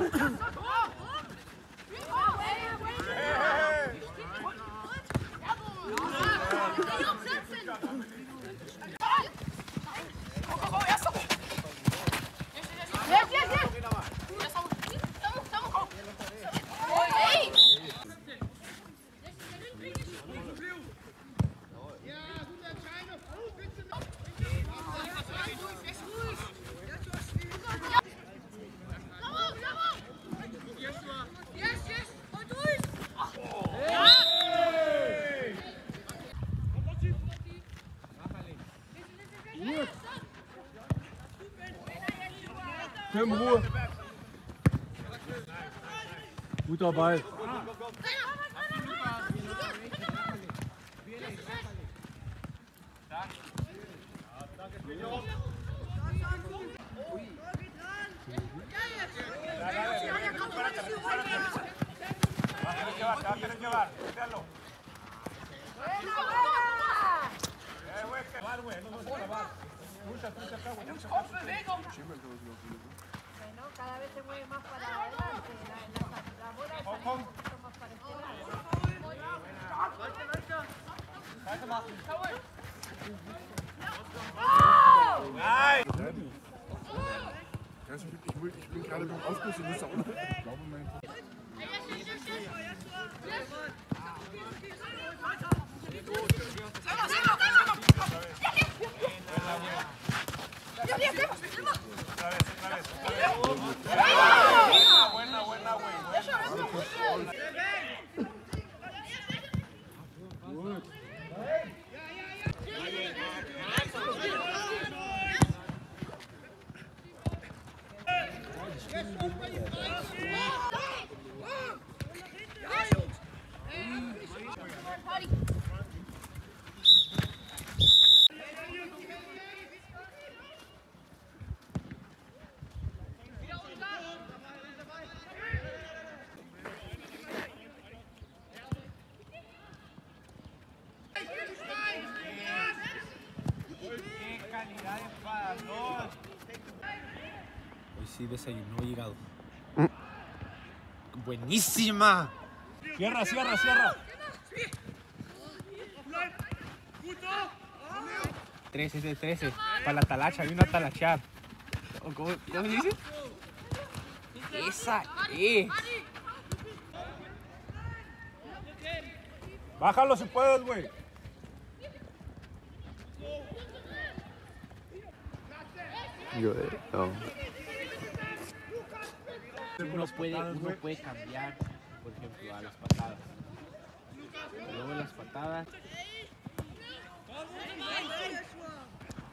Yeah. schön Ruhe. Guter Ball. Mucha, mucha, mucha. Bueno, cada vez se mueve más para adelante. La, la, la bola está mucho más para este lado. Ja, ich, bin- ich, bin gerade beim Aufguss, ich muss da unten. Ich glaube, mein Party. Hoy sí desayunó hígado. Buenísima. Cierra, cierra, cierra. 13 de 13. Para la talacha, vino a talachar. ¿O ¿Cómo, cómo se dice? Esa es. Bájalo si puedes, güey. Uno puede, uno puede cambiar, por ejemplo, a las patadas. Luego las patadas.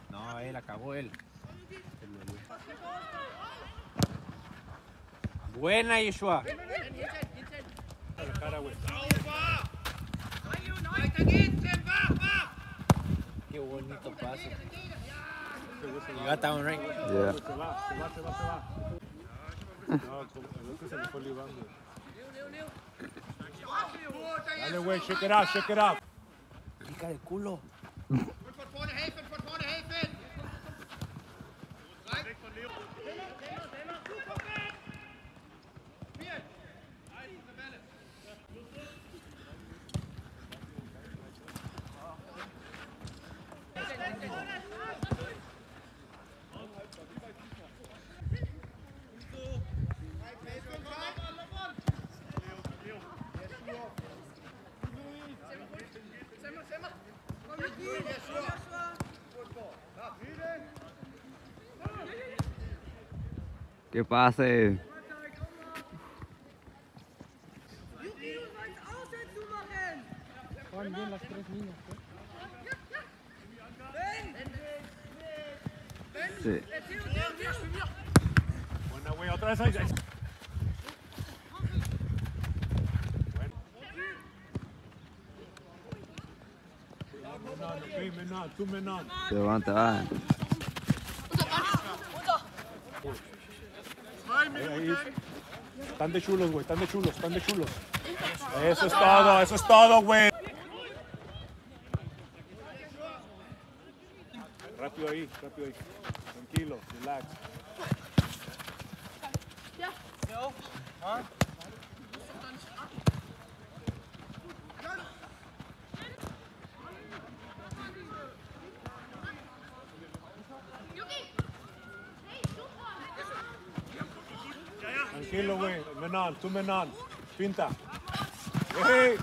No, él acabó él. Buena, Yeshua. Qué bonito pase. You got that one right. Yeah. Dale, güey, shake it out, shake it out. Pica de culo. Sí. Buena, güey, otra vez ahí. van. Ahí, ahí. Están de chulos, güey, están de chulos, están de chulos. Eso es todo, eso es todo, güey. Rápido ahí, rápido ahí. Tranquilo, relax. Kill away. Menan, to Menan. Pinta. Hey!